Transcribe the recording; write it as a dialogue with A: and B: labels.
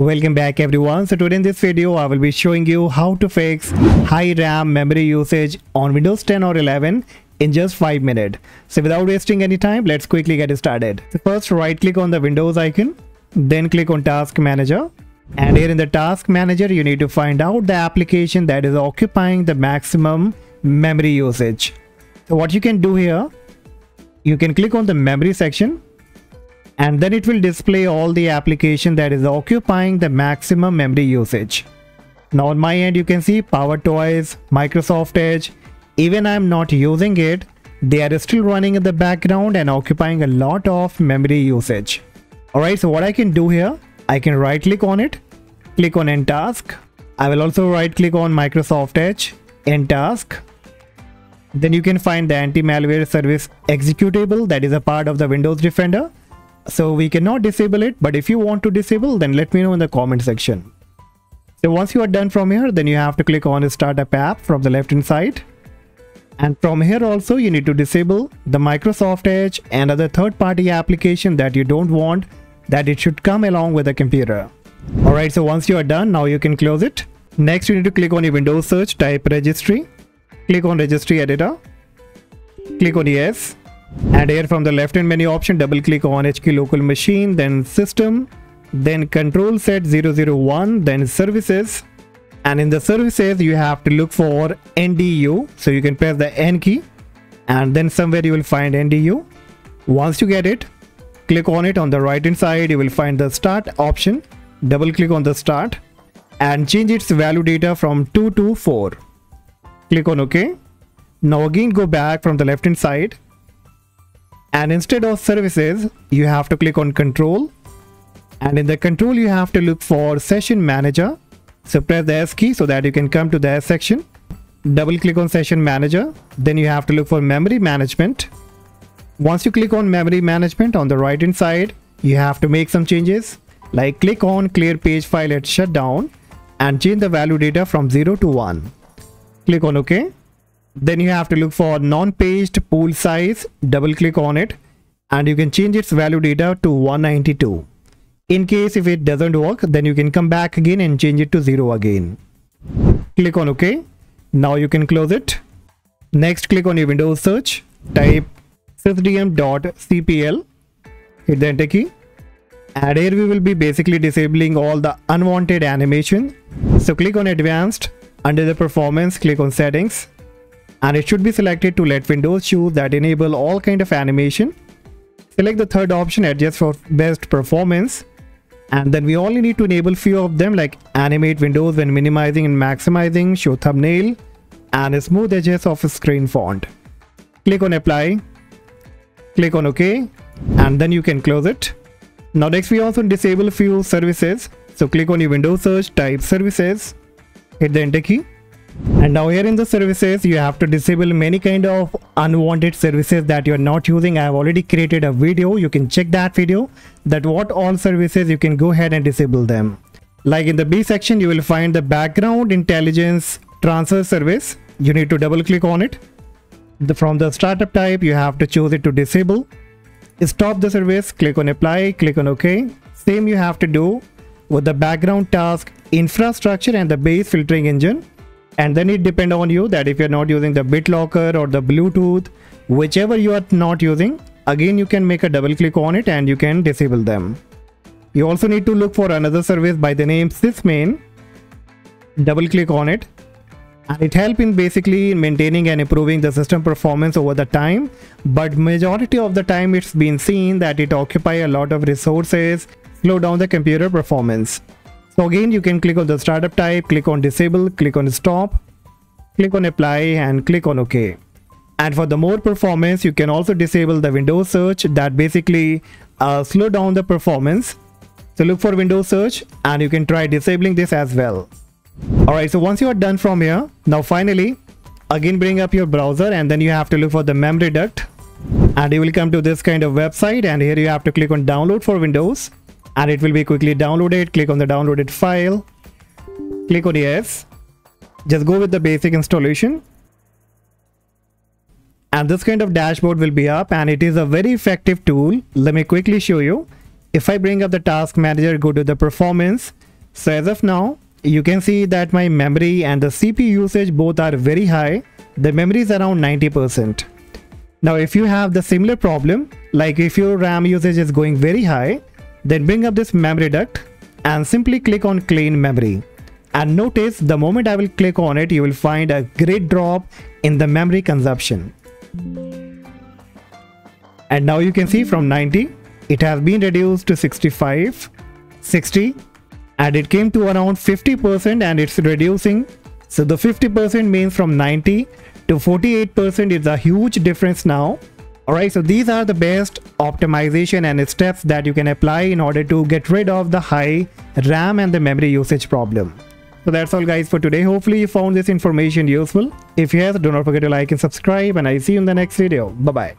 A: Welcome back everyone. So today in this video I will be showing you how to fix high RAM memory usage on Windows 10 or 11 in just 5 minutes. So without wasting any time, let's quickly get started. So first right click on the Windows icon, then click on Task Manager. And here in the Task Manager, you need to find out the application that is occupying the maximum memory usage. So what you can do here, you can click on the memory section and then it will display all the application that is occupying the maximum memory usage. Now on my end you can see Power Toys, Microsoft Edge, even I am not using it, they are still running in the background and occupying a lot of memory usage. Alright, so what I can do here, I can right click on it, click on End Task. I will also right click on Microsoft Edge, End Task. Then you can find the anti-malware service executable that is a part of the Windows Defender so we cannot disable it but if you want to disable then let me know in the comment section. So once you are done from here then you have to click on startup app from the left hand side. And from here also you need to disable the microsoft edge and other third-party application that you don't want that it should come along with the computer. All right so once you are done now you can close it. Next you need to click on your windows search type registry. Click on registry editor. Click on yes and here from the left hand menu option double click on HK local machine then system then control set 001 then services. And in the services you have to look for NDU so you can press the N key and then somewhere you will find NDU once you get it click on it on the right hand side you will find the start option. Double click on the start and change its value data from 2 to 4 click on ok. Now again go back from the left hand side and instead of services you have to click on control. And in the control you have to look for session manager. So press the s key so that you can come to the s section. Double click on session manager. Then you have to look for memory management. Once you click on memory management on the right hand side you have to make some changes. Like click on clear page file at shutdown and change the value data from 0 to 1 click on ok then you have to look for non-paged pool size double click on it and you can change its value data to 192 in case if it doesn't work then you can come back again and change it to 0 again. Click on ok. Now you can close it. Next click on your windows search. Type sysdm.cpl hit the enter key. And here we will be basically disabling all the unwanted animation. So click on advanced. Under the performance click on settings and it should be selected to let Windows choose that enable all kind of animation. Select the third option adjust for best performance and then we only need to enable few of them like animate windows when minimizing and maximizing, show thumbnail and smooth edges of screen font. Click on apply, click on OK and then you can close it. Now next we also disable few services. So click on your Windows search, type services, hit the enter key and now here in the services you have to disable many kind of unwanted services that you are not using. I have already created a video. You can check that video. That what all services you can go ahead and disable them. Like in the b section you will find the background intelligence transfer service. You need to double click on it. The, from the startup type you have to choose it to disable. Stop the service. Click on apply. Click on ok same you have to do with the background task infrastructure and the base filtering engine and then it depend on you that if you're not using the BitLocker or the Bluetooth whichever you are not using again you can make a double click on it and you can disable them. You also need to look for another service by the name sysmain. Double click on it. And it helps in basically maintaining and improving the system performance over the time. But majority of the time it's been seen that it occupy a lot of resources slow down the computer performance so again, you can click on the startup type, click on disable, click on stop, click on apply and click on OK. And for the more performance, you can also disable the Windows search that basically uh, slow down the performance. So look for Windows search and you can try disabling this as well. Alright, so once you are done from here, now finally, again bring up your browser and then you have to look for the Mem Reduct and you will come to this kind of website and here you have to click on download for Windows and it will be quickly downloaded. Click on the downloaded file. Click on yes. Just go with the basic installation. And this kind of dashboard will be up and it is a very effective tool. Let me quickly show you. If i bring up the task manager go to the performance. So as of now, you can see that my memory and the CPU usage both are very high. The memory is around 90%. Now if you have the similar problem, like if your RAM usage is going very high, then bring up this Mem Reduct and simply click on clean memory. And notice the moment I will click on it, you will find a great drop in the memory consumption. And now you can see from 90, it has been reduced to 65, 60, and it came to around 50% and it's reducing. So the 50% means from 90 to 48% is a huge difference now. Alright, so these are the best optimization and steps that you can apply in order to get rid of the high RAM and the memory usage problem. So that's all guys for today. Hopefully you found this information useful. If yes, do not forget to like and subscribe and I see you in the next video. Bye bye.